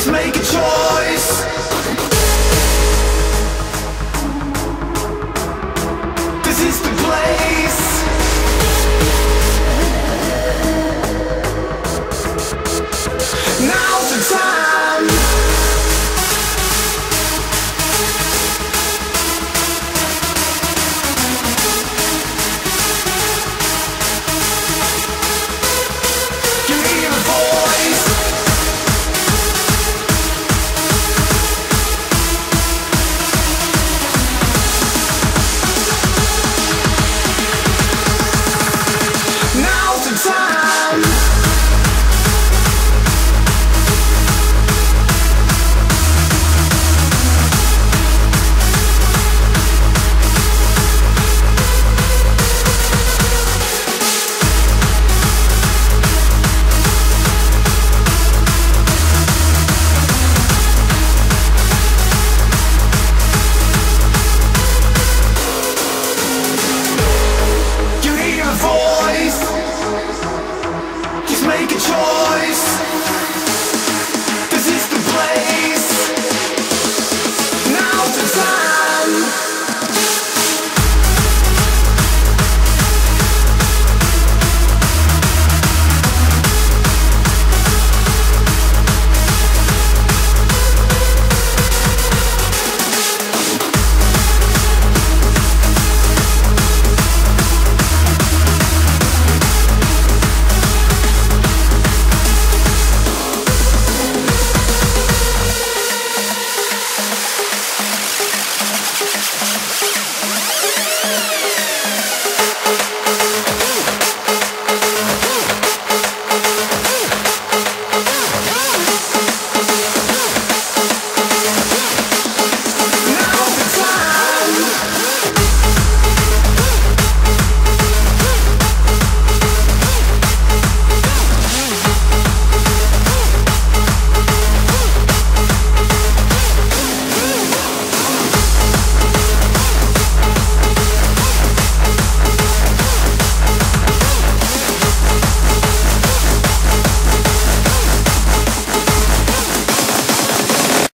always make a choice.